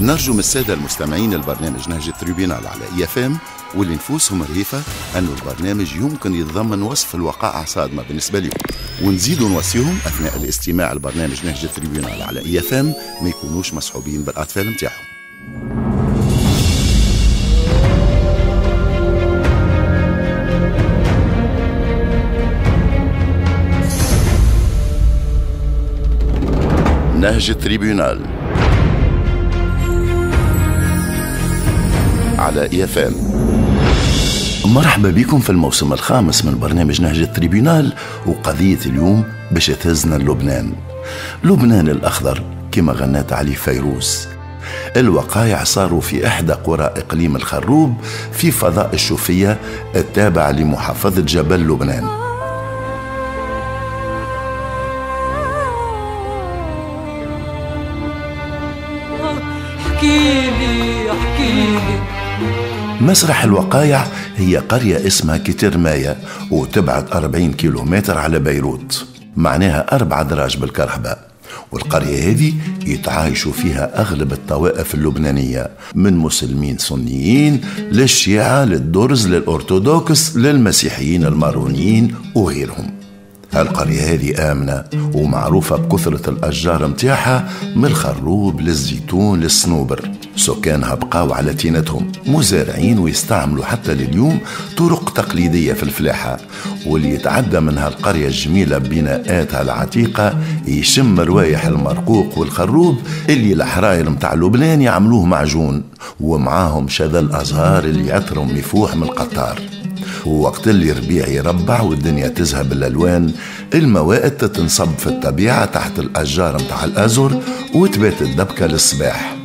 نرجو من السادة المستمعين البرنامج نهج ال Tribunal على IFM واللي نفوسهم رهيفة أن البرنامج يمكن يتضمن وصف الوقائع صادمة بالنسبة لهم. ونزيدوا نوصيهم أثناء الاستماع لبرنامج نهج ال Tribunal على IFM ما يكونوش مصحوبين بالأطفال نتاعهم. نهج ال Tribunal. على IF مرحبا بكم في الموسم الخامس من برنامج نهج ال Tribunal وقضية اليوم باش تهزنا لبنان. لبنان الأخضر كما غنات عليه فيروز الوقائع صاروا في إحدى قرى إقليم الخروب في فضاء الشوفية التابع لمحافظة جبل لبنان. مسرح الوقايع هي قرية اسمها كترماية وتبعد 40 كيلومتر على بيروت. معناها أربع دراج بالكرهبة والقرية هذه يتعايشوا فيها أغلب الطوائف اللبنانية من مسلمين سنيين للشيعة للدرز للأرثوذكس للمسيحيين المارونيين وغيرهم. هالقرية هذه آمنة ومعروفة بكثرة الأشجار متاعها من الخروب للزيتون للصنوبر. سكانها بقاو على تينتهم مزارعين ويستعملوا حتى لليوم طرق تقليدية في الفلاحة. واللي يتعدى من هالقرية الجميلة ببناءاتها العتيقة يشم روايح المرقوق والخروب اللي الحراير متاع لبنان يعملوه معجون. ومعاهم شذا الأزهار اللي يعطرهم يفوح من القطار. ووقت اللي ربيع يربع والدنيا تذهب الألوان الموائد تتنصب في الطبيعة تحت الأشجار متاع الأزر وتبات الدبكة للصباح.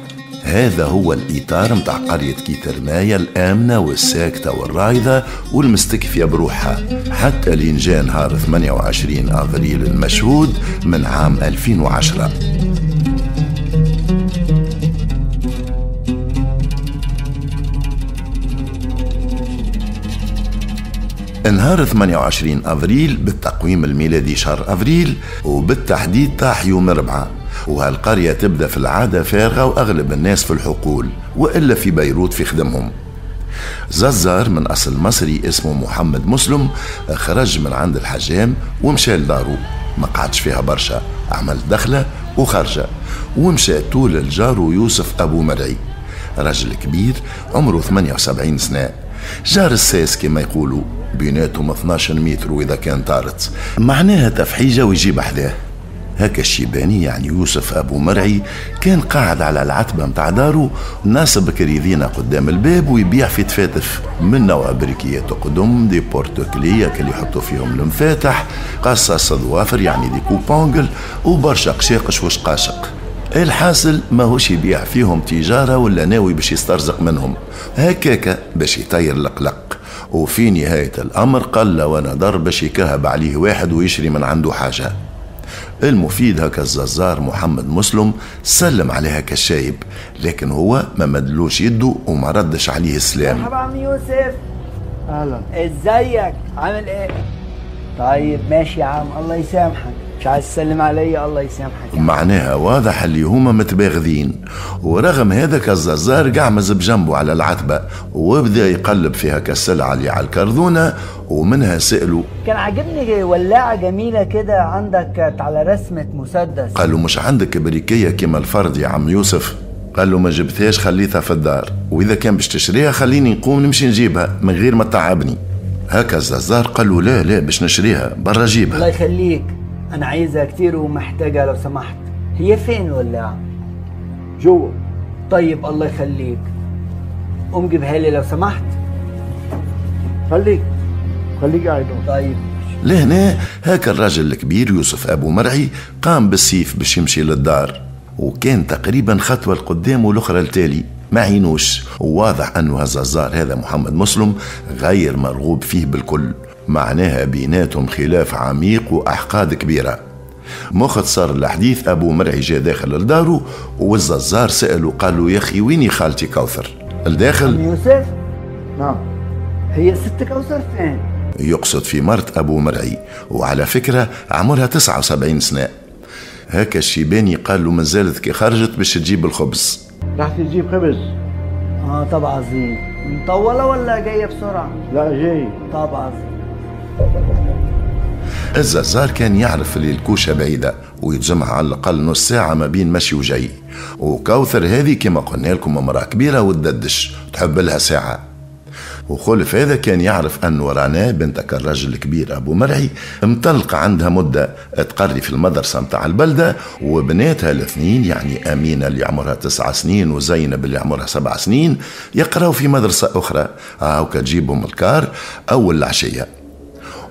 هذا هو الإطار متاع قرية كيترماية الآمنة والساكتة والرايضة والمستكفية بروحها. حتى لين جاء نهار 28 أفريل المشهود من عام 2010 نهار 28 أفريل بالتقويم الميلادي شهر أفريل وبالتحديد طاح يوم اربعه وهالقرية تبدأ في العادة فارغة وأغلب الناس في الحقول وإلا في بيروت في خدمهم. ززار من أصل مصري اسمه محمد مسلم خرج من عند الحجام ومشى لدارو. ما قعدش فيها برشا. عمل دخلة وخرجة. ومشى طول الجارو يوسف أبو مرعي. رجل كبير عمره 78 سنة. جار الساس كما يقولوا بيناتهم 12 متر وإذا كان طارت. معناها تفحيجة ويجيب حذاه هكا الشيباني يعني يوسف أبو مرعي كان قاعد على العتبة متاع دارو ناصب كريذينا قدام الباب ويبيع في تفاتف من نوع بريكيات قدم des porte-clés اللي يحطوا فيهم المفاتح قصص ظوافر يعني des coupe-ongles وبرشا قشاقش وشقاشق. الحاصل ماهوش يبيع فيهم تجارة ولا ناوي باش يسترزق منهم. هكاكا باش يطير القلق وفي نهاية الأمر قال ضر باش يكهب عليه واحد ويشري من عنده حاجة. المفيد هكا الززار محمد مسلم سلم عليه هكا الشايب لكن هو ما مدلوش يده وما ردش عليه السلام. مرحبا عم يوسف. أهلا. إزيك؟ عامل إيه؟ طيب ماشي يا عم الله يسامحك. مش عايز تسلم علي؟ الله يسامحك. معناها واضح اللي هما متباغذين. ورغم هذاك الززار قعمز بجنبه على العتبة وبدأ يقلب فيها كالسلعة اللي على الكرذونة ومنها سألوا كان عاجبني ولاعة جميلة كده عندك على رسمة مسدس. قالوا مش عندك بريكية كما الفرد يا عم يوسف؟ قال له ما جبتهاش خليتها في الدار. وإذا كان باش تشريها خليني نقوم نمشي نجيبها من غير ما تعبني هكا الززار قال له لا لا باش نشريها برا جيبها. الله يخليك. أنا عايزها كتير ومحتاجة لو سمحت. هي فين الولاعة جوا. طيب الله يخليك. قوم جيبها لي لو سمحت. خليك. خليك قاعد. طيب. لهنا هاك الراجل الكبير يوسف أبو مرعي قام بالسيف باش يمشي للدار وكان تقريبا خطوة لقدام والأخرى التالي. ما عينوش. وواضح أنه الززار هذا محمد مسلم غير مرغوب فيه بالكل. معناها بيناتهم خلاف عميق وأحقاد كبيرة. مختصر الحديث أبو مرعي جا داخل لدارو والززار سأله قال له يا أخي ويني خالتي كوثر؟ الداخل يوسف؟ نعم. هي ست كوثر فين؟ يقصد في مرت أبو مرعي وعلى فكرة عمرها 79 سنة. هكا الشيباني قال له ما زالت كي خرجت باش تجيب الخبز. رح تجيب خبز؟ آه طب عظيم. مطولة ولا جاية بسرعة؟ لا جاي. طب عظيم. الززار كان يعرف اللي الكوشة بعيدة ويتجمع على الأقل نص ساعة ما بين مشي وجاي. وكوثر هذه كما قلنا لكم أمرأة كبيرة وتددش تحب لها ساعة. وخلف هذا كان يعرف أن ورانا بنتك الرجل الكبير أبو مرعي مطلقة عندها مدة تقري في المدرسة متاع البلدة وبناتها الاثنين يعني أمينة اللي عمرها تسعة سنين وزينب اللي عمرها سبع سنين يقرأوا في مدرسة أخرى. هاوكا تجيبهم الكار أول العشية.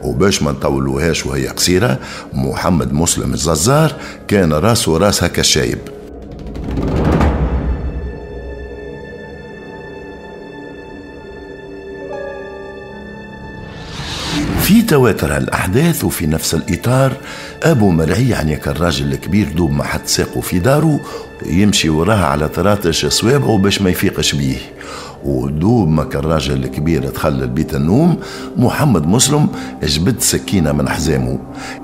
وباش ما نطولوهاش وهي قصيرة محمد مسلم الززار كان راسه راس هكا شايب. في تواتر الأحداث وفي نفس الإطار أبو مرعي يعني كالراجل الكبير دوب ما حد ساقه في داره يمشي وراها على طراطش صوابعه باش ما يفيقش بيه. ودوب ما كان الراجل الكبير دخل البيت النوم محمد مسلم جبد سكينة من حزامه.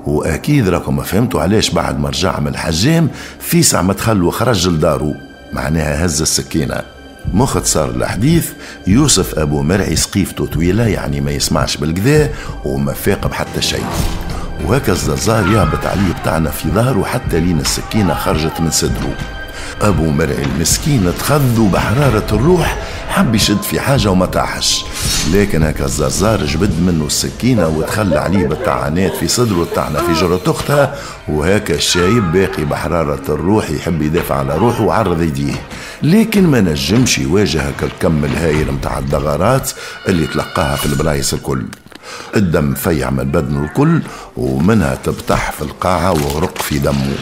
وأكيد راكم ما فهمتوا علاش بعد ما رجع من الحجام في ساعة ما دخل وخرج لداره معناها هز السكينة. مختصر الحديث يوسف أبو مرعي سقيفته طويلة يعني ما يسمعش بالكذا وما فاق بحتى شيء. وهكا الززار يهبط عليه بتاعنا في ظهره حتى لين السكينة خرجت من صدره. أبو مرعي المسكين تخذ بحرارة الروح حب يشد في حاجة وما طاحش لكن هكا الزرزار جبد منه السكينة وتخلى عليه بالطعنات في صدره الطعنة في جرة أختها وهكا الشايب باقي بحرارة الروح يحب يدافع على روحه وعرض يديه. لكن ما نجمش يواجه هكا الكم الهايل متاع الدغارات اللي تلقاها في البلايص الكل. الدم فيع من بدنه الكل ومنها تبتح في القاعة وغرق في دمه.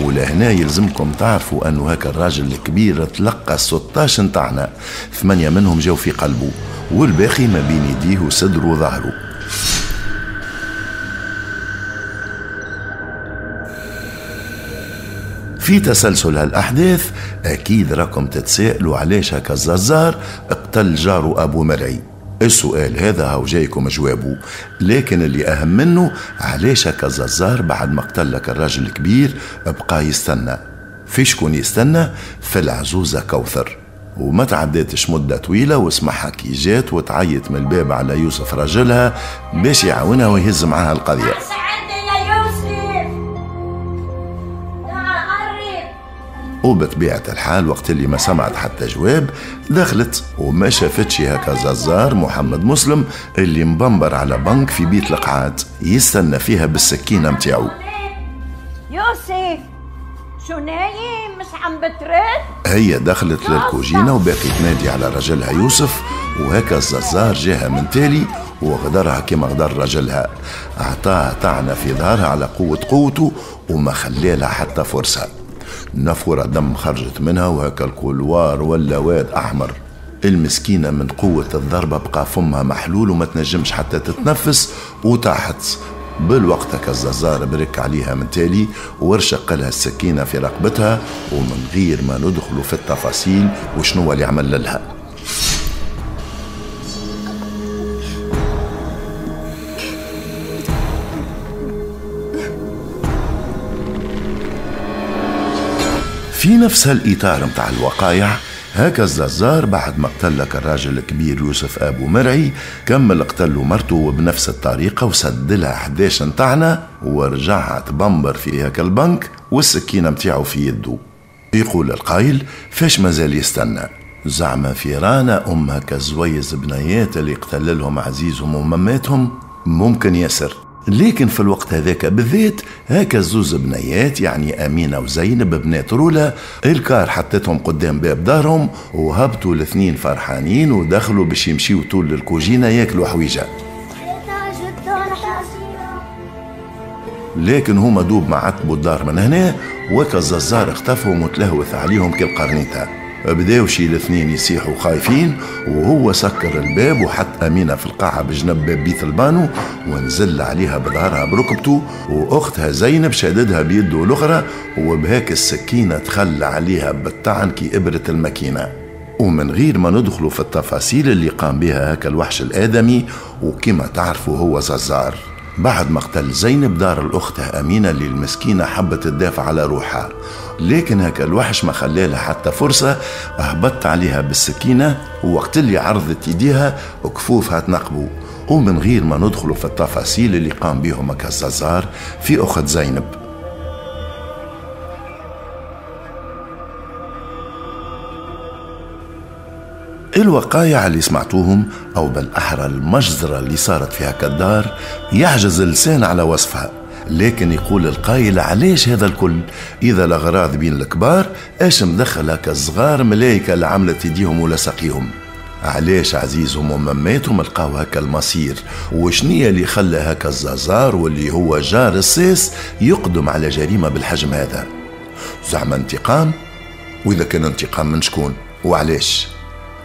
ولهنا يلزمكم تعرفوا انه هكا الراجل الكبير تلقى 16 طعنة ثمانية منهم جاو في قلبه والباقي ما بين يديه وصدره وظهره. في تسلسل هالأحداث أكيد راكم تتساءلوا علاش هكا الززار اقتل جاره أبو مرعي. السؤال هذا هو جايكم جوابه لكن اللي أهم منه علاش هكا الززار بعد ما قتل لك الراجل الكبير؟ بقى يستنى. في شكون يستنى؟ في العزوزة كوثر. وما تعداتش مدة طويلة واسمعها كي جات وتعيط من الباب على يوسف راجلها باش يعاونها ويهز معاها القضية. وبطبيعة الحال وقت اللي ما سمعت حتى جواب دخلت وما شافتش هكا ززار محمد مسلم اللي مبمبر على بنك في بيت القعاد يستنى فيها بالسكينة متاعو. يوسف شو نايم؟ مش عم بترد؟ هي دخلت للكوجينة وباقي تنادي على رجلها يوسف وهكا الززار جاها من تالي وغدرها كما غدر رجلها. أعطاها طعنة في ظهرها على قوة قوته وما خلالها حتى فرصة. نفورة دم خرجت منها وهكا الكولوار ولا واد أحمر. المسكينة من قوة الضربة بقى فمها محلول وما تنجمش حتى تتنفس وطاحت بالوقت هكا الززار برك عليها من تالي ورشق لها السكينة في رقبتها ومن غير ما ندخلوا في التفاصيل وشنو اللي عمل لها. في نفس هالإطار متاع الوقايع هكا الززار بعد ما قتلك الراجل الكبير يوسف أبو مرعي كمل قتل مرته بنفس الطريقة وسد لها 11 طعنة ورجعها تبمبر في هكا البنك والسكينة متاعه في يده. يقول القايل فاش مازال يستنى؟ زعما في رانا أم هكا زويز بنيات اللي قتل لهم عزيزهم ومماتهم ممكن ياسر. لكن في الوقت هذاك بالذات هكا زوز بنيات يعني أمينة وزينب بنات رولا الكار حطتهم قدام باب دارهم وهبطوا الاثنين فرحانين ودخلوا باش يمشيوا طول الكوجينة ياكلوا حويجة. لكن هما دوب ما عتبوا الدار من هنا وكا الززار اختفهم وتلهوث عليهم كالقرنيطة. بداو شي الاثنين يصيحوا خايفين وهو سكر الباب وحط أمينة في القاعة بجنب باب بيت البانو ونزل عليها بظهرها بركبته وأختها زينب شددها بيده الأخرى وبهاك السكينة تخلى عليها بالطعن كي إبرة الماكينة. ومن غير ما ندخلوا في التفاصيل اللي قام بها هكا الوحش الآدمي وكما تعرفوا هو ززار. بعد مقتل زينب دار الأخت أمينة اللي المسكينة حبت تدافع على روحها. لكن هكا الوحش ما خلالها حتى فرصة أهبطت عليها بالسكينة ووقت اللي عرضت يديها وكفوفها تنقبوا ومن غير ما ندخلوا في التفاصيل اللي قام بهم الزازار في أخت زينب. الوقايع اللي سمعتوهم أو بالأحرى المجزرة اللي صارت في هكا الدار يعجز اللسان على وصفها لكن يقول القايل علاش هذا الكل؟ إذا الأغراض بين الكبار إيش مدخل هكا الصغار ملايكة اللي عملت يديهم ولا ساقيهم؟ علاش عزيزهم ومماتهم لقاو هكا المصير؟ وشنية اللي خلى هكا الزازار واللي هو جار السيس يقدم على جريمة بالحجم هذا؟ زعما انتقام؟ وإذا كان انتقام من شكون؟ وعلاش؟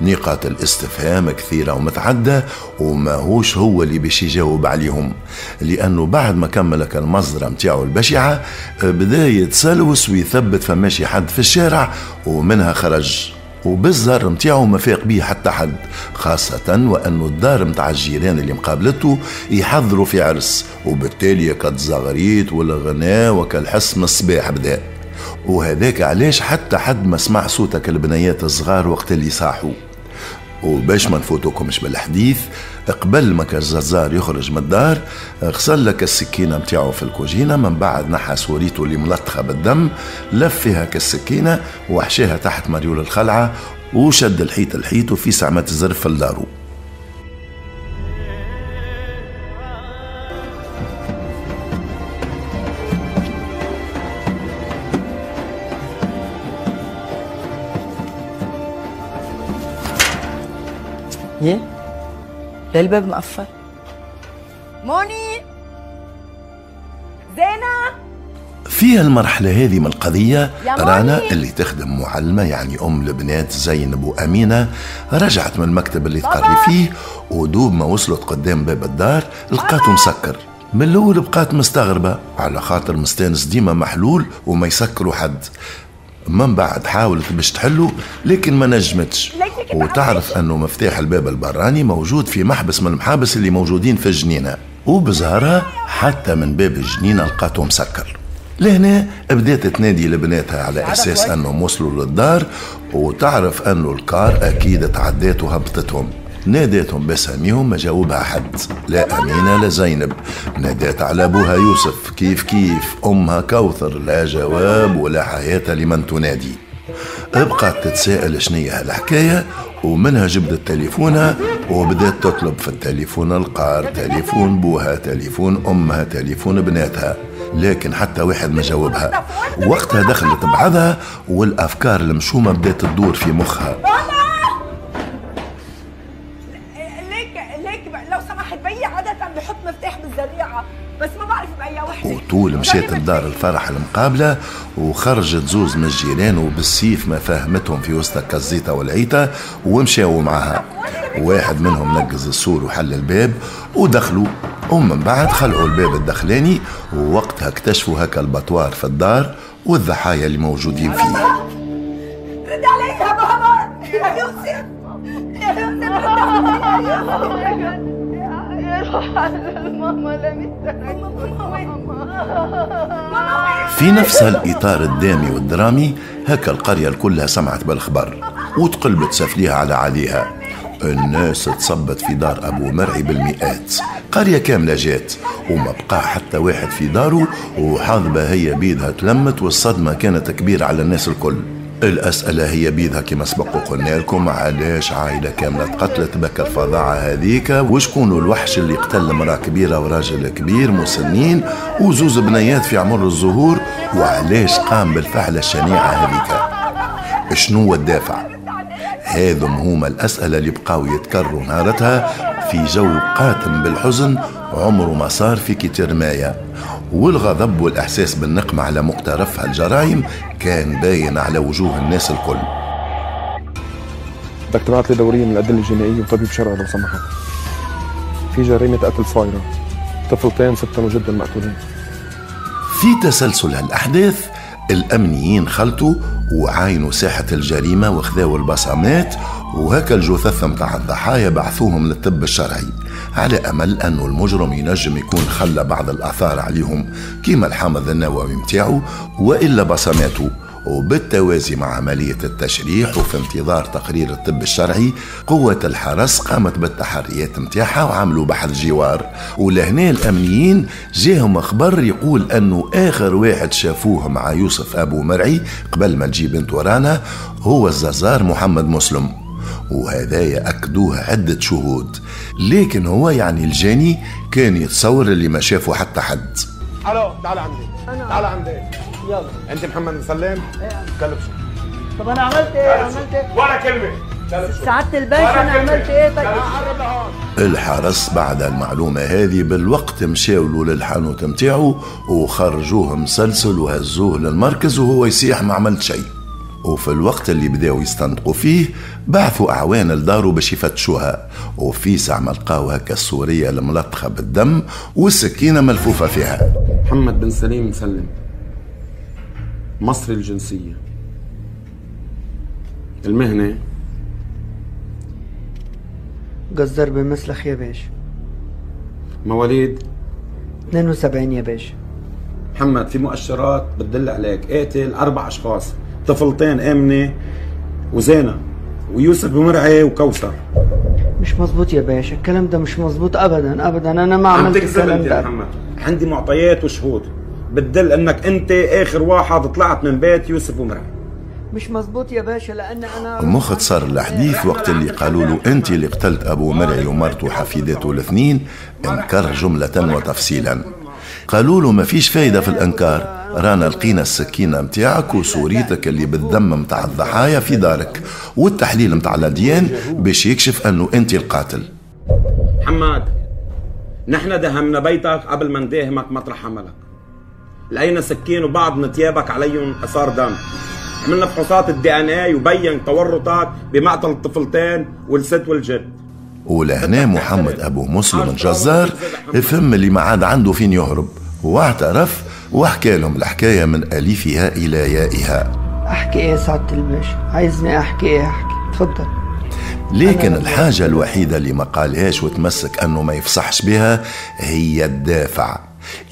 نقاط الاستفهام كثيرة ومتعدة وماهوش هو اللي باش يجاوب عليهم. لأنه بعد ما كمل المصدرة متاعه البشعة بدأ يتسلوس ويثبت فماشي حد في الشارع ومنها خرج. وبالزهر متاعه ما فاق بيه حتى حد خاصة وأنه الدار متاع الجيران اللي مقابلته يحضروا في عرس وبالتالي كتزغريت والغناء وكالحس الصباح بدأ. وهذاك علاش حتى حد ما سمع صوتك البنيات الصغار وقت اللي صاحوا. وباش ما نفوتوكمش بالحديث قبل ما كان الززار يخرج من الدار غسل لك السكينة متاعو في الكوجينة من بعد نحى سوريته اللي ملطخة بالدم لف فيها كالسكينة وحشاها تحت مريول الخلعة وشد الحيط الحيط وفي سعمة الزرف في الدارو ليه؟ ليه الباب مقفل؟ موني زينة في المرحلة هذه من القضية. رانا اللي تخدم معلمة يعني أم البنات زينب وأمينة رجعت من المكتب اللي تقري فيه ودوب ما وصلت قدام باب الدار لقاته مسكر من الأول بقات مستغربة على خاطر مستانس ديما محلول وما يسكروا حد من بعد حاولت باش تحله لكن ما نجمتش. وتعرف أنه مفتاح الباب البراني موجود في محبس من المحابس اللي موجودين في الجنينه وبزهرة حتى من باب الجنينه لقاته مسكر. لهنا بدات تنادي لبناتها على أساس أنهم وصلوا للدار. وتعرف أنه الكار أكيد تعدات وهبطتهم. ناديتهم بأساميهم ما جاوبها حد لا أمينة لا زينب. نادات على أبوها يوسف. كيف كيف؟ أمها كوثر. لا جواب ولا حياة لمن تنادي. بقات تتساءل شنية هالحكاية؟ ومنها جبدت تليفونها وبدات تطلب في التليفون القار تليفون بوها تليفون أمها تليفون بناتها. لكن حتى واحد ما جاوبها. وقتها دخلت بعضها والأفكار المشومة بدات تدور في مخها. وطول مشيت لدار الفرح المقابلة وخرجت زوز من الجيران وبالسيف ما فهمتهم في وسط الكزيطة والعيطة ومشاو معها. واحد منهم نقز السور وحل الباب ودخلوا. ومن بعد خلعوا الباب الدخلاني ووقتها اكتشفوا هكا البطوار في الدار والضحايا اللي موجودين فيه. رد علي يا بابا يا يوسف! يا يوسف رد يا يوسف! في نفس الإطار الدامي والدرامي هكا القرية كلها سمعت بالخبر وتقلبت سفليها على عليها. الناس تصبت في دار أبو مرعي بالمئات. قرية كاملة جات وما بقى حتى واحد في داره وحاضبة هي بيدها تلمت والصدمة كانت كبيرة على الناس الكل. الأسئلة هي بيدها كما سبق وقلنا لكم علاش عائلة كاملة تقتلت بك الفظاعة هذيك. وشكون الوحش اللي قتل امرأة كبيرة وراجل كبير مسنين وزوز بنيات في عمر الزهور؟ وعلاش قام بالفعلة الشنيعة هذيك؟ شنو هو الدافع؟ هذم هما الأسئلة اللي بقاو يتكرروا نهارتها في جو قاتم بالحزن. عمره ما صار في كترماية والغضب والإحساس بالنقمة على مقترفها الجرائم كان باين على وجوه الناس الكل. بدك تبعت لي دورية من الأدلة الجنائية وطبيب شرعي لو سمحت في جريمة قتل صايرة طفلتين فتنوا جدا مقتولين. في تسلسل هالأحداث الأمنيين خلطوا وعاينوا ساحة الجريمة وخذاوا البصمات وهكا الجثث متاع الضحايا بعثوهم للطب الشرعي. على أمل أنه المجرم ينجم يكون خلى بعض الآثار عليهم كيما الحامض النووي متاعه وإلا بصماته وبالتوازي مع عملية التشريح وفي انتظار تقرير الطب الشرعي قوة الحرس قامت بالتحريات متاعها وعملوا بحث جوار. ولهنا الأمنيين جاهم خبر يقول أنه آخر واحد شافوه مع يوسف أبو مرعي قبل ما تجي بنت ورانا هو الززار محمد مسلم. وهذا يأكدوه عدة شهود. لكن هو يعني الجاني كان يتصور اللي ما شافه حتى حد. ألو تعال عندي. تعال عندي. يلا. أنت محمد مسلم كلب شو؟ طب أنا عملت إيه؟ عملت إيه؟ ولا كلمة. سعادة الباشا أنا عملت إيه؟ طيب. الحرس بعد المعلومة هذه بالوقت مشاولوا للحانوت متاعو وخرجوه مسلسل وهزوه للمركز وهو يسيح ما عملت شيء. وفي الوقت اللي بداوا يستنطقوا فيه بعثوا أعوان لدارو باش يفتشوها وفي ساعة ما لقاو هكا السورية الملطخة بالدم والسكينة ملفوفة فيها. محمد بن سليم مسلم مصري الجنسية. المهنة؟ جزار بمسلخ يا باشا مواليد؟ 72 يا باشا محمد في مؤشرات بتدل عليك. قاتل أربع أشخاص. طفلتين آمنة وزينة ويوسف بمرعي وكوثر. مش مظبوط يا باشا الكلام ده مش مظبوط ابدا ابدا. أنا ما عم عملت الكلام ده. محمد. عندي معطيات وشهود. بتدل إنك أنت آخر واحد طلعت من بيت يوسف ومرعي مش مظبوط يا باشا لأن أنا مختصر الحديث وقت اللي قالوا له أنت اللي قتلت أبو مرعي ومرته وحفيدته الاثنين انكر جملة وتفصيلا. قالوا له ما فيش فايدة في الإنكار. رانا لقينا السكينة متاعك وصوريتك اللي بالدم متاع الضحايا في دارك والتحليل متاع الأديان باش يكشف أنه أنت القاتل. محمد نحن دهمنا بيتك قبل ما نداهمك مطرح عملك. لقينا سكين وبعض من ثيابك عليهم اثار دم. عملنا فحوصات ال DNA وبين تورطك بمقتل الطفلتين والست والجد. ولهنا محمد أبو مسلم الجزار فهم اللي ما عاد عنده فين يهرب. واعترف وحكى لهم الحكاية من أليفها إلى يائها. أحكي إيه يا سعادة الباشا عايزني أحكي إيه؟ أحكي. اتفضل لكن الحاجة الوحيدة اللي ما قالهاش وتمسك أنه ما يفصحش بها هي الدافع.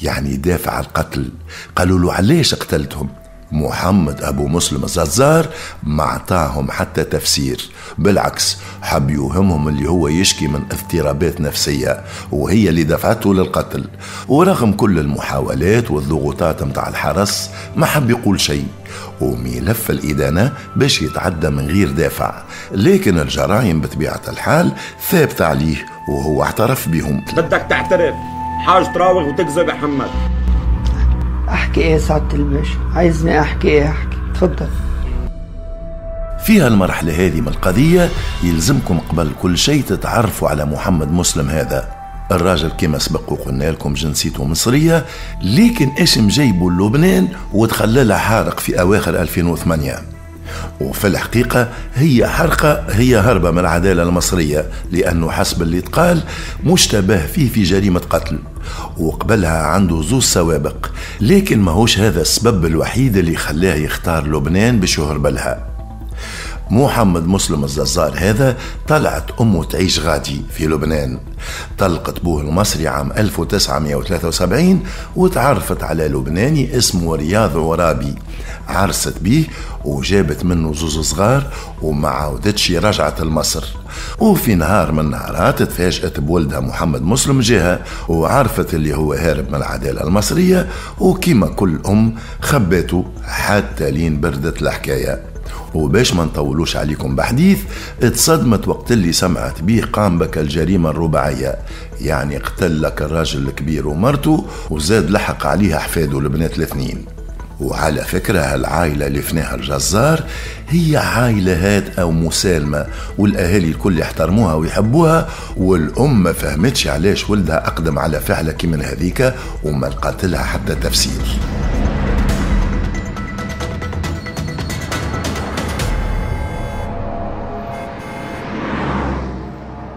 يعني دافع القتل. قالوا له علاش قتلتهم؟ محمد أبو مسلم الززار ما عطاهم حتى تفسير. بالعكس حب يوهمهم اللي هو يشكي من اضطرابات نفسية وهي اللي دفعته للقتل. ورغم كل المحاولات والضغوطات متاع الحرس ما حب يقول شيء. وملف الإدانة باش يتعدى من غير دافع. لكن الجرائم بطبيعة الحال ثابتة عليه وهو اعترف بهم. بدك تعترف. حاج تراوغ وتكذب يا محمد. أحكي إيه يا سعادة الباشا؟ عايزني أحكي إيه أحكي؟ اتفضل في هالمرحلة هذه من القضية يلزمكم قبل كل شيء تتعرفوا على محمد مسلم هذا. الراجل كما سبق وقلنا لكم جنسيته مصرية لكن اسم جايبه لبنان وتخللها حارق في أواخر 2008 وفي الحقيقة هي حرقة هي هربة من العدالة المصرية لأنه حسب اللي تقال مشتبه فيه في جريمة قتل وقبلها عنده زوز سوابق لكن ماهوش هذا السبب الوحيد اللي خلاه يختار لبنان باش يهرب لها محمد مسلم الززار هذا طلعت أمه تعيش غادي في لبنان. طلقت بوه المصري عام 1973 وتعرفت على لبناني اسمه رياض عرابي. عرست بيه وجابت منه زوز صغار وما عودتش رجعت لمصر. وفي نهار من النهارات تفاجأت بولدها محمد مسلم جاها وعرفت اللي هو هارب من العدالة المصرية وكيما كل أم خباته حتى لين بردت الحكاية. وباش ما نطولوش عليكم بحديث اتصدمت وقت اللي سمعت بيه قام بك الجريمة الرباعية. يعني قتل لك الراجل الكبير ومرته وزاد لحق عليها حفاده البنات الاثنين. وعلى فكرة هالعائلة اللي فناها الجزار هي عائلة هادئة ومسالمة والأهالي الكل يحترموها ويحبوها والأم ما فهمتش علاش ولدها أقدم على فعلة كي من هذيك وما لقات لها حتى تفسير.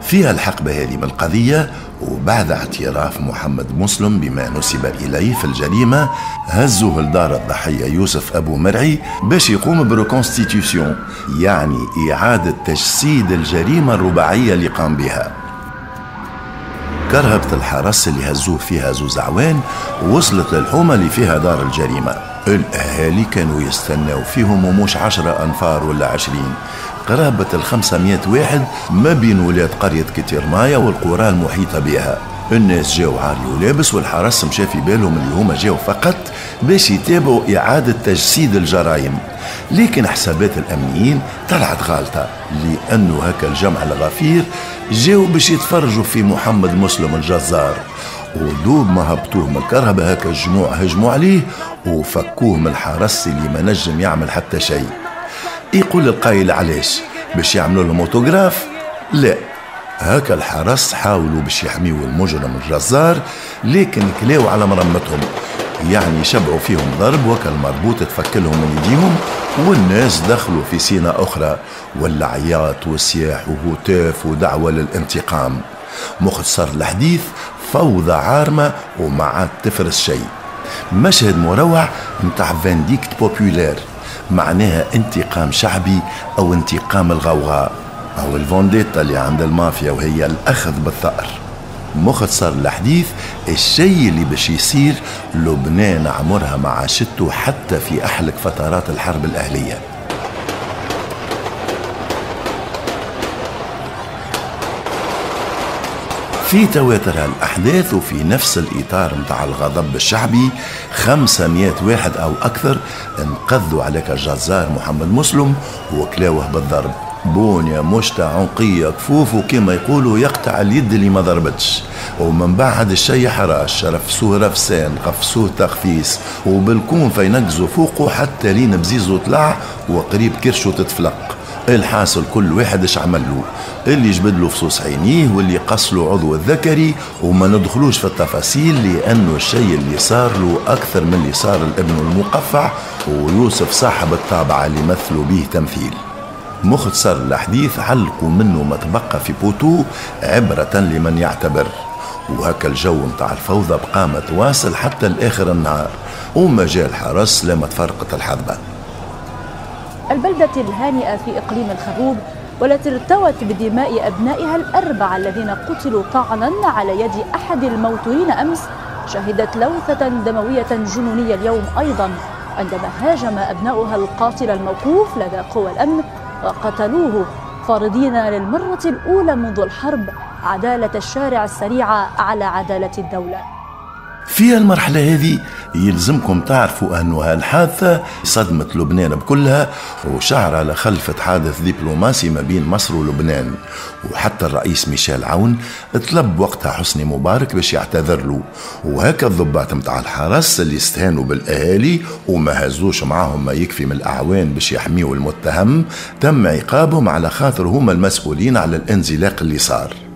فيها الحقبة هذه من القضية وبعد اعتراف محمد مسلم بما نسب إليه في الجريمة هزوه لدار الضحية يوسف أبو مرعي باش يقوم بروكونستيتيوسيون يعني إعادة تجسيد الجريمة الرباعية اللي قام بها. كرهبة الحرس اللي هزوه فيها زوز عوان وصلت للحومة اللي فيها دار الجريمة. الأهالي كانوا يستناو فيهم ومش عشرة أنفار ولا عشرين. قرابة الخمسمائة واحد ما بين ولاد قرية كتيرمايا والقرى المحيطة بها. الناس جاو عاري ولابس والحرس مشى في بالهم اللي هما جاو فقط باش يتابعوا إعادة تجسيد الجرائم. لكن حسابات الأمنيين طلعت غالطة لأنه هكا الجمع الغفير جاو باش يتفرجوا في محمد مسلم الجزار. ودوب ما هبطوه من الكرهبة هكا الجموع هجموا عليه وفكوه من الحرس اللي ما نجم يعمل حتى شيء. يقول القايل علاش؟ باش يعملوا لهم autographe لا. هكا الحرس حاولوا باش يحميوا المجرم الجزار لكن كلاو على مرمتهم. يعني شبعوا فيهم ضرب وكا المربوط تفك لهم من ايديهم والناس دخلوا في scène أخرى. والعياط والصياح وهتاف ودعوة للانتقام. مختصر الحديث فوضى عارمة وما عاد تفرس شيء. مشهد مروع متاع vindicte populaire معناها انتقام شعبي أو انتقام الغوغاء. أو ال vendetta اللي عند المافيا وهي الأخذ بالثأر. مختصر الحديث الشيء اللي باش يصير لبنان عمرها ما عاشته حتى في أحلك فترات الحرب الأهلية. في تواتر هالأحداث وفي نفس الإطار متاع الغضب الشعبي 500 واحد أو أكثر انقذوا عليك الجزار محمد مسلم وكلاوه بالضرب. بونيا مشتى عنقية كفوف وكما يقولوا يقطع اليد اللي ما ضربتش. ومن بعد الشي حراش رفسوه رفسان قفسوه تخفيس. وبالكون فينقزوا فوقه حتى لين بزيزو طلع وقريب كرشو تتفلق. الحاصل كل واحد اش عمل له اللي جبد له فصوص عينيه واللي قص له عضو الذكري وما ندخلوش في التفاصيل لأنه الشيء اللي صار له أكثر من اللي صار الابن المقفع ويوسف صاحب الطابعة اللي مثلوا به تمثيل. مختصر الحديث علقوا منه ما تبقى في بوتو عبرة لمن يعتبر. وهكا الجو متاع الفوضى بقى متواصل حتى لاخر النهار. وما جاء الحرس لما تفرقت الحظبة. البلدة الهانئة في إقليم الخروب والتي ارتوت بدماء أبنائها الأربعة الذين قتلوا طعنا على يد أحد الموتورين أمس. شهدت لوثة دموية جنونية اليوم أيضا. عندما هاجم أبناؤها القاتل الموقوف لدى قوى الأمن وقتلوه فارضين للمرة الأولى منذ الحرب عدالة الشارع السريعة على عدالة الدولة. في المرحلة هذه يلزمكم تعرفوا أن هالحادثة صدمت لبنان بكلها وشعر على خلفة حادث دبلوماسي ما بين مصر ولبنان. وحتى الرئيس ميشيل عون طلب وقتها حسني مبارك باش يعتذر له. وهكا الضباط متاع الحرس اللي استهانوا بالأهالي وما هزوش معاهم ما يكفي من الأعوان باش يحميوا المتهم تم عقابهم على خاطر هما المسؤولين على الانزلاق اللي صار.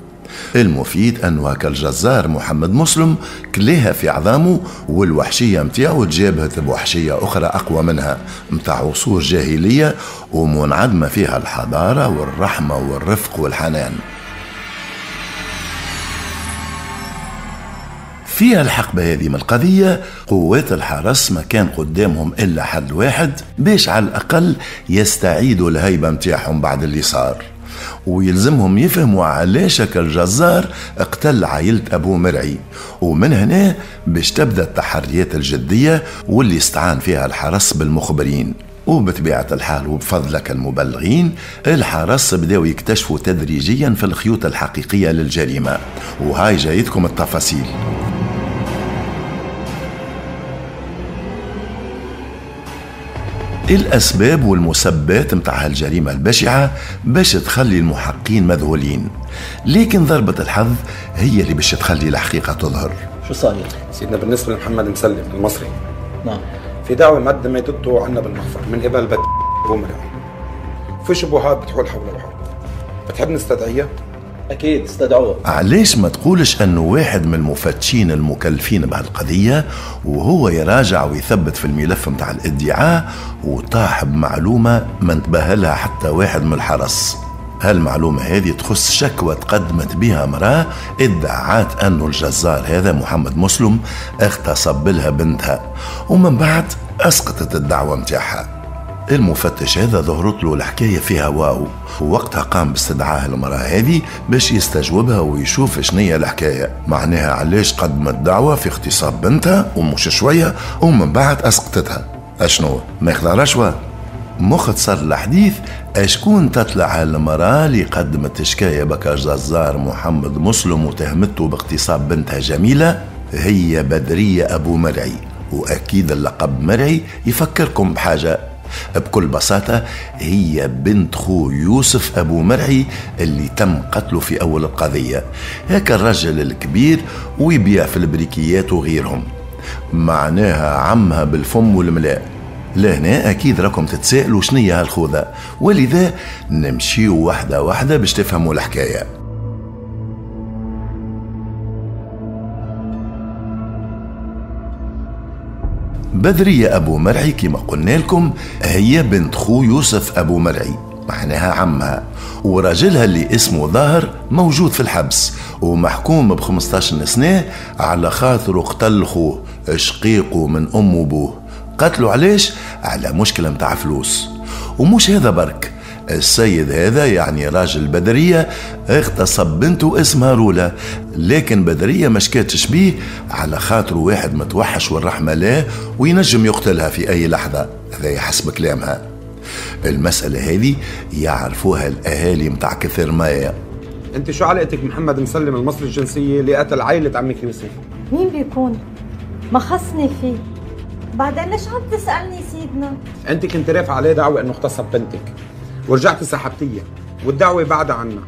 المفيد أنه هكا الجزار محمد مسلم كليها في عظامه والوحشية متاعه تجابهت بوحشية أخرى أقوى منها. متاع عصور جاهلية ومنعدمة فيها الحضارة والرحمة والرفق والحنان. في الحقبة هذه من القضية قوات الحرس ما كان قدامهم إلا حل واحد باش على الأقل يستعيدوا الهيبة متاعهم بعد اللي صار. ويلزمهم يفهموا علاش الجزار اقتل عائلة أبو مرعي. ومن هنا باش تبدأ التحريات الجدية واللي استعان فيها الحرس بالمخبرين. وبطبيعة الحال وبفضلك المبلغين الحرس بداوا يكتشفوا تدريجيا في الخيوط الحقيقية للجريمة. وهاي جايتكم التفاصيل. الأسباب والمسبات متاع هالجريمة البشعة باش تخلي المحققين مذهولين. لكن ضربة الحظ هي اللي باش تخلي الحقيقة تظهر. شو صار سيدنا بالنسبة لمحمد مسلم المصري نعم. في دعوة مقدمة ضده عنا بالمخفر من قبل بت بومرا في شبهات بتحول حول الحرب بتحب نستدعيها؟ أكيد استدعوه. علاش ما تقولش أنه واحد من المفتشين المكلفين بهالقضية وهو يراجع ويثبت في الملف متاع الإدعاء وطاح بمعلومة ما انتبه لها حتى واحد من الحرس؟ هالمعلومة هذه تخص شكوى تقدمت بها امرأة ادعت أنه الجزار هذا محمد مسلم اغتصب لها بنتها ومن بعد أسقطت الدعوة متاعها. المفتش هذا ظهرت له الحكاية فيها واو. ووقتها قام باستدعاء المرأة هذه باش يستجوبها ويشوف شنية الحكاية. معناها علاش قدمت دعوة في اغتصاب بنتها ومش شوية ومن بعد أسقطتها. أشنو؟ ماخذ رشوة مختصر الحديث أشكون تطلع المرأة اللي قدمت شكاية بكا جزار محمد مسلم وتهمته باغتصاب بنتها جميلة؟ هي بدرية أبو مرعي. وأكيد اللقب مرعي يفكركم بحاجة. بكل بساطة هي بنت خو يوسف أبو مرعي اللي تم قتله في أول القضية. هكا الرجل الكبير ويبيع في البريكيات وغيرهم. معناها عمها بالفم والملاء. لهنا أكيد راكم تتسائلوا شنية هالخوذة. ولذا نمشيو واحدة واحدة باش تفهموا الحكاية. بدرية أبو مرعي كما قلنا لكم هي بنت خو يوسف أبو مرعي معناها عمها وراجلها اللي اسمه ظاهر موجود في الحبس ومحكوم ب 15 سنة على خاطر قتل خوه شقيقه من أم وبوه قتلوا علاش؟ على مشكلة متاع فلوس ومش هذا برك السيد هذا يعني راجل بدرية اغتصب بنته اسمها رولا لكن بدرية ما شكاتش بيه على خاطر واحد متوحش والرحمة لا وينجم يقتلها في أي لحظة هذا حسب كلامها المسألة هذه يعرفوها الأهالي متاع كثير مايا أنت شو علاقتك محمد مسلم المصري الجنسية اللي قتل عائلة عمك يوسف؟ مين بيكون؟ ما خصني فيه بعدين ليش عم تسألني سيدنا؟ أنت كنت رافع عليه دعوة إنه اغتصب بنتك ورجعت سحبتيها والدعوة بعدها عنا.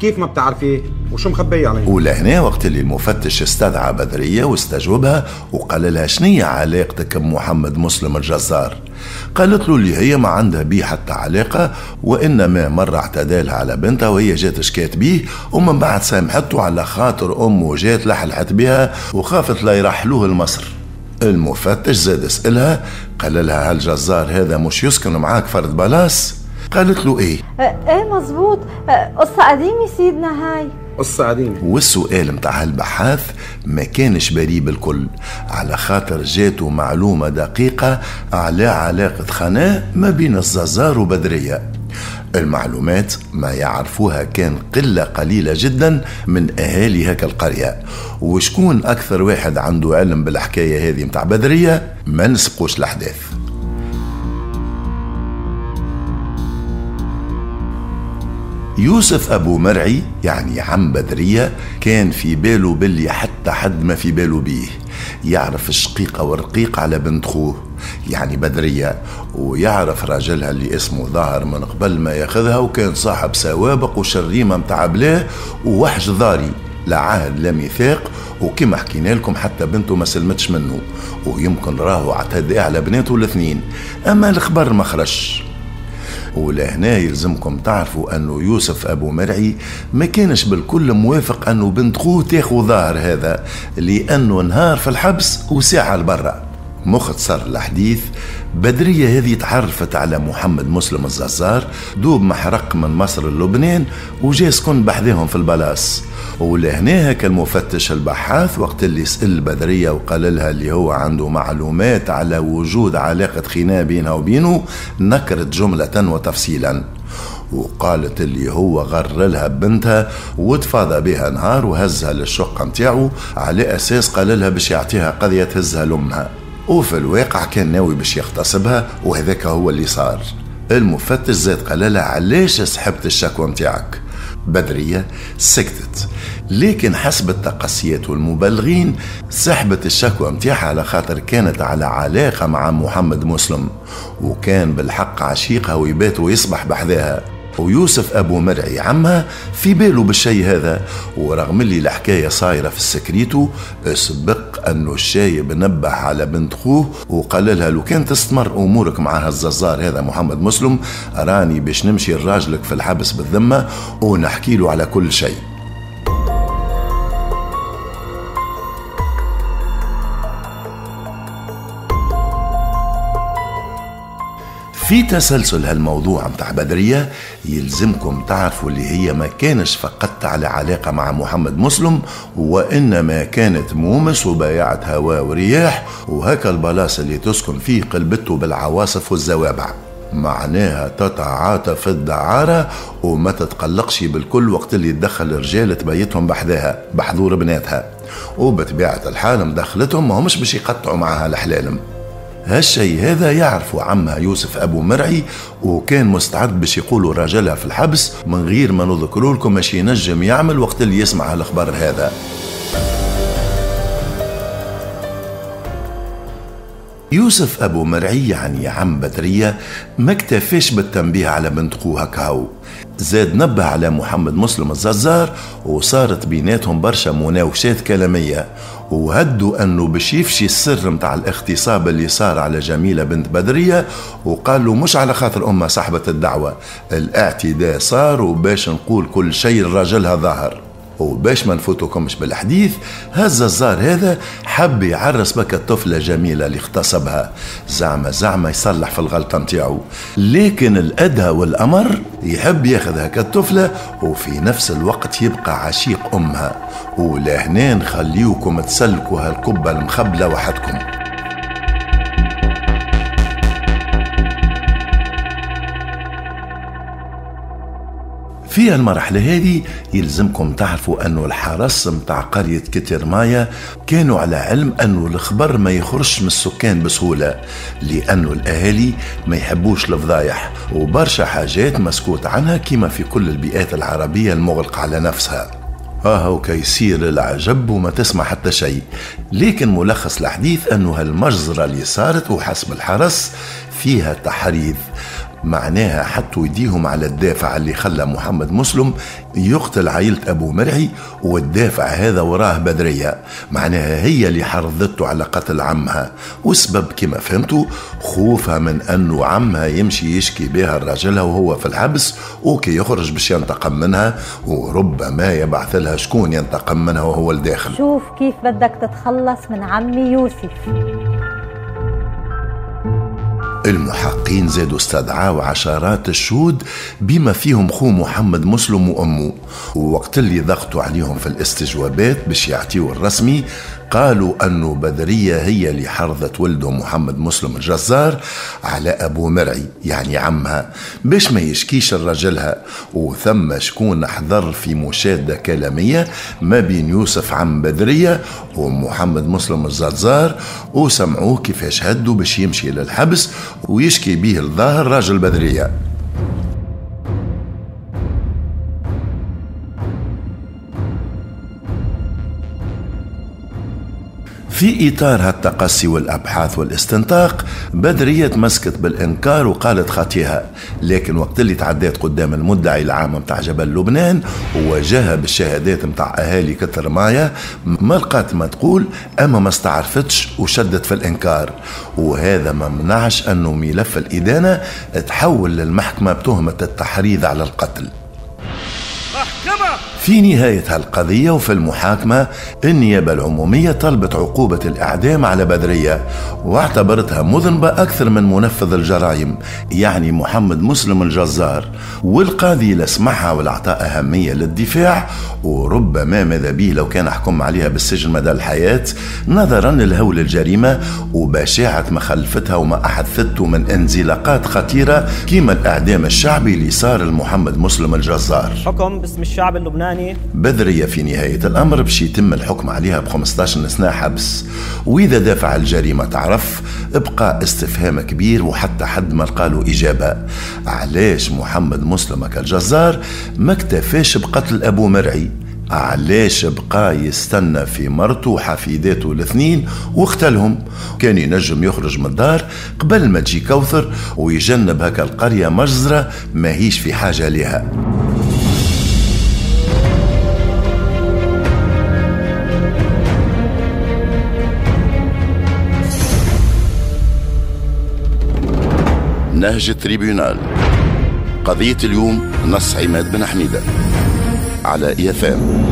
كيف ما بتعرفيه وشو مخبي عليه ولهنا وقت اللي المفتش استدعى بدرية واستجوبها وقال لها شنية علاقتك بمحمد مسلم الجزار. قالت له اللي هي ما عندها بيه حتى علاقة وإنما مرة اعتدالها على بنتها وهي جات شكات بيه ومن بعد سامحته على خاطر أمه جات لحلحت بها وخافت لا يرحلوه لمصر. المفتش زاد سألها قال لها هل جزار هذا مش يسكن معاك فرد بلاس؟ قالت له إيه؟ إيه مزبوط قصة قديمة سيدنا هاي. قصة قديمة. والسؤال متاع هالبحاث ما كانش بريء بالكل. على خاطر جاته معلومة دقيقة على علاقة خناة ما بين الزازار وبدرية. المعلومات ما يعرفوها كان قلة قليلة جدا من أهالي هكا القرية. وشكون أكثر واحد عنده علم بالحكاية هذه متاع بدرية؟ ما نسبقوش الأحداث. يوسف أبو مرعي يعني عم بدرية كان في باله باللي حتى حد ما في باله بيه. يعرف الشقيقة والرقيق على بنت خوه. يعني بدرية ويعرف راجلها اللي اسمه ظاهر من قبل ما ياخذها وكان صاحب سوابق وشريمة متاع بلاه ووحش ضاري لا عهد لا ميثاق وكما حكينا لكم حتى بنته ما سلمتش منه. ويمكن راهو اعتدى على بناته الاثنين. أما الخبر ما خرجش. ولهنا يلزمكم تعرفوا أنه يوسف أبو مرعي ما كانش بالكل موافق أنه بنت خوه تاخذ ظاهر هذا لأنه نهار في الحبس وساعة لبرا. مختصر الحديث بدرية هذه تعرفت على محمد مسلم الززار دوب محرق من مصر للبنان وجا سكن بحذاهم في البلاص. ولهنا هكا المفتش البحاث وقت اللي سأل بدرية وقال لها اللي هو عنده معلومات على وجود علاقة خناق بينها وبينه نكرت جملة وتفصيلا. وقالت اللي هو غر لها بنتها وتفاضى بها نهار وهزها للشقة متاعو على أساس قال لها باش يعطيها قضية تهزها لأمها. وفي الواقع كان ناوي باش يغتصبها وهذاك هو اللي صار. المفتش زاد قال لها علاش سحبت الشكوى متاعك بدرية سكتت. لكن حسب التقصيات والمبلغين سحبت الشكوى متاعها على خاطر كانت على علاقة مع محمد مسلم وكان بالحق عشيقها ويبات ويصبح بحذاها. ويوسف أبو مرعي عمها في باله بالشيء هذا ورغم اللي الحكاية صايرة في السكريتو سبق أنه الشايب نبه على بنت خوه وقال لها لو كان تستمر أمورك مع هالززار هذا محمد مسلم راني باش نمشي لراجلك في الحبس بالذمة ونحكي له على كل شيء. في تسلسل هالموضوع متاع بدرية يلزمكم تعرفوا اللي هي ما كانش فقط على علاقة مع محمد مسلم وإنما كانت مومس وبايعة هواء ورياح وهكا البلاص اللي تسكن فيه قلبته بالعواصف والزوابع. معناها تتعاطف الدعارة وما تتقلقش بالكل وقت اللي تدخل رجال تبيتهم بحذاها بحضور بناتها. وبطبيعة الحال مدخلتهم ما همش باش يقطعوا معها الحلالم. هالشي هذا يعرفه عمها يوسف أبو مرعي وكان مستعد باش يقولوا راجلها في الحبس من غير ما نذكروا لكم اش ينجم يعمل وقت اللي يسمع الخبر هذا. يوسف أبو مرعي يعني عم بدرية ما اكتفاش بالتنبيه على بنت خوه هكاو زاد نبه على محمد مسلم الززار وصارت بيناتهم برشا مناوشات كلامية. وهدوا أنه باش يفشي السر متاع الاغتصاب اللي صار على جميلة بنت بدرية وقالوا مش على خاطر أمها صاحبة الدعوة. الاعتداء صار وباش نقول كل شيء الراجلها ظاهر. وباش ما نفوتكمش بالحديث. هز الزار هذا حب يعرس بك الطفلة جميلة اللي اغتصبها. زعما زعما يصلح في الغلطة نتاعو. لكن الأدهى والأمر يحب ياخذ هكا الطفلة وفي نفس الوقت يبقى عشيق أمها. ولهنا نخليوكم تسلكوا هالقبة المخبلة وحدكم. في المرحلة هذه يلزمكم تعرفوا أنه الحرس متاع قرية كترمايا كانوا على علم أنه الخبر ما يخرجش من السكان بسهولة لأنه الأهالي ما يحبوش الفضايح وبرشا حاجات مسكوت عنها كما في كل البيئات العربية المغلقة على نفسها. آه كيصير العجب وما تسمع حتى شيء. لكن ملخص الحديث أنه هالمجزرة اللي صارت وحسب الحرس فيها تحريض. معناها حطوا يديهم على الدافع اللي خلى محمد مسلم يقتل عائلة أبو مرعي والدافع هذا وراه بدرية. معناها هي اللي حرضته على قتل عمها. والسبب كما فهمتوا خوفها من أنه عمها يمشي يشكي بها راجلها وهو في الحبس وكي يخرج باش ينتقم منها وربما يبعث لها شكون ينتقم منها وهو الداخل. شوف كيف بدك تتخلص من عمي يوسف. المحققين زادوا استدعاوا عشرات الشهود بما فيهم خو محمد مسلم وأمه. ووقت اللي ضغطوا عليهم في الاستجوابات باش يعطيوا الرسمي قالوا أنه بدرية هي اللي حرضت ولدهم محمد مسلم الجزار على أبو مرعي يعني عمها. باش ما يشكيش لرجلها وثم شكون حضر في مشادة كلامية ما بين يوسف عم بدرية ومحمد مسلم الجزار وسمعوه كيفاش هدوا باش يمشي للحبس ويشكي به الظاهر راجل بدرية. في إطار هالتقصي والأبحاث والاستنطاق بدرية تمسكت بالإنكار وقالت خاطيها لكن وقت اللي تعديت قدام المدعي العام متاع جبل لبنان وواجهها بالشهادات متاع أهالي كتر مايا ما لقات ما تقول أما ما استعرفتش وشدت في الإنكار. وهذا ما منعش أنه ملف الإدانة تحول للمحكمة بتهمة التحريض على القتل. في نهاية هالقضية وفي المحاكمة النيابة العمومية طلبت عقوبة الإعدام على بدرية واعتبرتها مذنبة أكثر من منفذ الجرائم يعني محمد مسلم الجزار. والقاضي لسمعها والأعطاء أهمية للدفاع وربما ماذا به لو كان حكم عليها بالسجن مدى الحياة نظرا لهول الجريمة وبشاعة مخلفتها وما أحدثته من انزلاقات خطيرة كما الإعدام الشعبي اللي صار لمحمد مسلم الجزار. حكم باسم الشعب اللبناني بدرية في نهاية الأمر باش يتم الحكم عليها ب 15 سنة حبس. وإذا دافع الجريمة تعرف ابقى استفهام كبير وحتى حد ما قالوا إجابة. علاش محمد مسلم كالجزار ما اكتفاش بقتل أبو مرعي؟ علاش بقى يستنى في مرته وحفيداته الاثنين واختلهم كان ينجم يخرج من الدار قبل ما تجي كوثر ويجنب هكا القرية مجزرة ماهيش في حاجة لها نهج تريبيونال قضية اليوم نص عماد بن حميدة على إيفام.